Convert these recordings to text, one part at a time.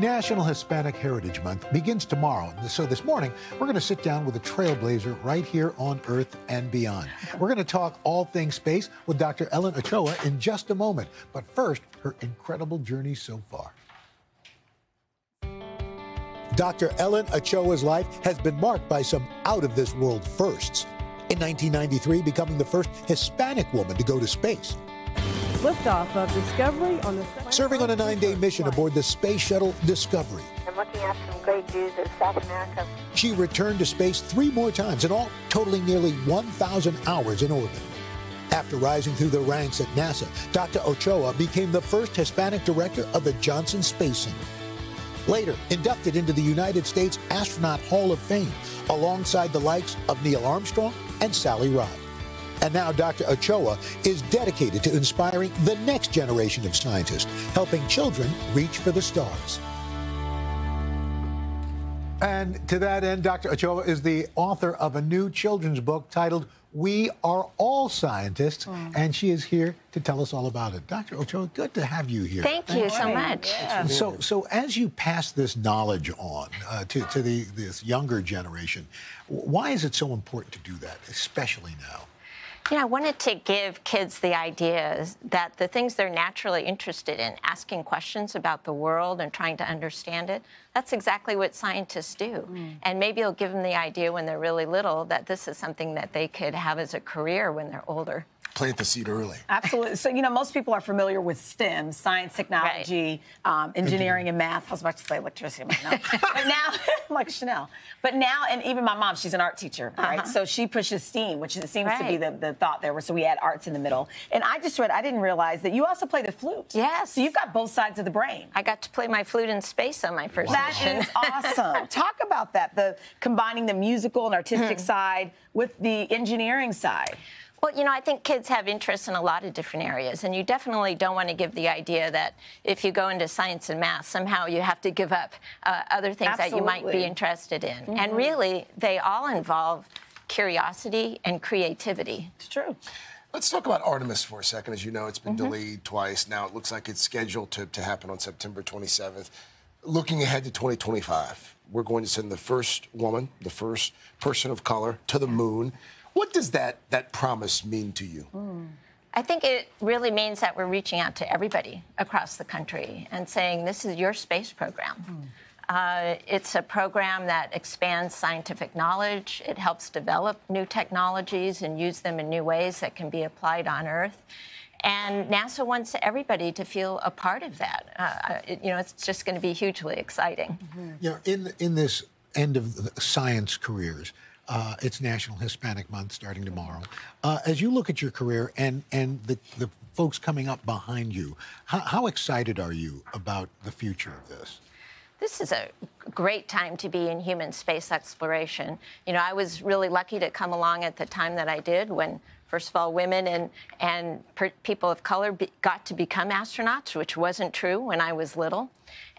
National Hispanic Heritage Month begins tomorrow. So this morning, we're going to sit down with a trailblazer right here on Earth and beyond. We're going to talk all things space with Dr. Ellen Ochoa in just a moment. But first, her incredible journey so far. Dr. Ellen Ochoa's life has been marked by some out of this world firsts. In 1993, becoming the first Hispanic woman to go to space. Liftoff of Discovery on the serving on a nine-day mission aboard the space shuttle Discovery. I'm looking at some great views of South America. She returned to space three more times, in all totaling nearly 1,000 hours in orbit. After rising through the ranks at NASA, Dr. Ochoa became the first Hispanic director of the Johnson Space Center. Later, inducted into the United States Astronaut Hall of Fame alongside the likes of Neil Armstrong and Sally Ride. And now Dr. Ochoa is dedicated to inspiring the next generation of scientists, helping children reach for the stars. And to that end, Dr. Ochoa is the author of a new children's book titled We Are All Scientists, mm. and she is here to tell us all about it. Dr. Ochoa, good to have you here. Thank you so much. Yeah. So, so as you pass this knowledge on uh, to, to the, this younger generation, why is it so important to do that, especially now? Yeah, I wanted to give kids the idea that the things they're naturally interested in, asking questions about the world and trying to understand it, that's exactly what scientists do. Mm. And maybe it'll give them the idea when they're really little that this is something that they could have as a career when they're older plant the seed early. Absolutely. So, you know, most people are familiar with STEM, science, technology, right. um, engineering, and math. I was about to say electricity, no. but now, like Chanel. But now, and even my mom, she's an art teacher, right? Uh-huh. So she pushes STEAM, which seems right. to be the, the thought there. So we add arts in the middle. And I just read, I didn't realize that you also play the flute. Yes. So you've got both sides of the brain. I got to play my flute in space on my first wow. mission. That is awesome. Talk about that, the combining the musical and artistic mm. side with the engineering side. Well, you know, I think kids have interests in a lot of different areas, and you definitely don't want to give the idea that if you go into science and math, somehow you have to give up uh, other things Absolutely. that you might be interested in. Mm-hmm. And really, they all involve curiosity and creativity. It's true. Let's talk about Artemis for a second. As you know, it's been mm-hmm. delayed twice. Now it looks like it's scheduled to, to happen on September 27th. Looking ahead to 2025, we're going to send the first woman, the first person of color to the moon. What does that, that promise mean to you? Mm. I think it really means that we're reaching out to everybody across the country and saying, this is your space program. Mm. Uh, it's a program that expands scientific knowledge. It helps develop new technologies and use them in new ways that can be applied on Earth. And NASA wants everybody to feel a part of that. Uh, it, you know, it's just going to be hugely exciting. Mm-hmm. Yeah, in in this end of science careers, uh, it's National Hispanic Month starting tomorrow. Uh, as you look at your career and, and the, the folks coming up behind you, how, how excited are you about the future of this? This is a great time to be in human space exploration. You know, I was really lucky to come along at the time that I did when first of all, women and and per, people of color be, got to become astronauts, which wasn't true when I was little.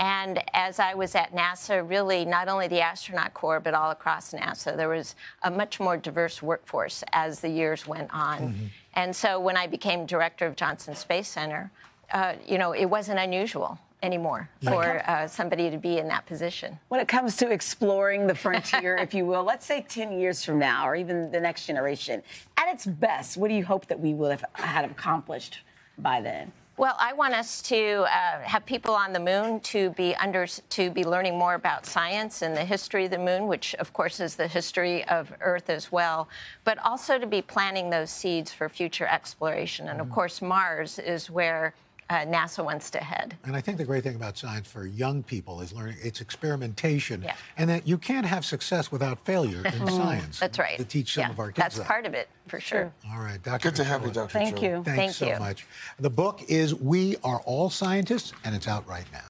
And as I was at NASA, really not only the astronaut corps, but all across NASA, there was a much more diverse workforce as the years went on. Mm-hmm. And so when I became director of Johnson Space Center, uh, you know, it wasn't unusual anymore yeah. for uh, somebody to be in that position. When it comes to exploring the frontier, if you will, let's say 10 years from now, or even the next generation, at its best, what do you hope that we will have had accomplished by then? Well, I want us to uh, have people on the moon to be under to be learning more about science and the history of the moon, which of course is the history of Earth as well, but also to be planting those seeds for future exploration. And of mm. course, Mars is where uh, NASA wants to head. And I think the great thing about science for young people is learning it's experimentation, yeah. and that you can't have success without failure in mm-hmm. science. That's right. To teach some yeah, of our kids. That's that. part of it for sure. All right, Dr. Good to have you, Dr. Thank you. Thanks Thank so you. much. The book is We Are All Scientists, and it's out right now.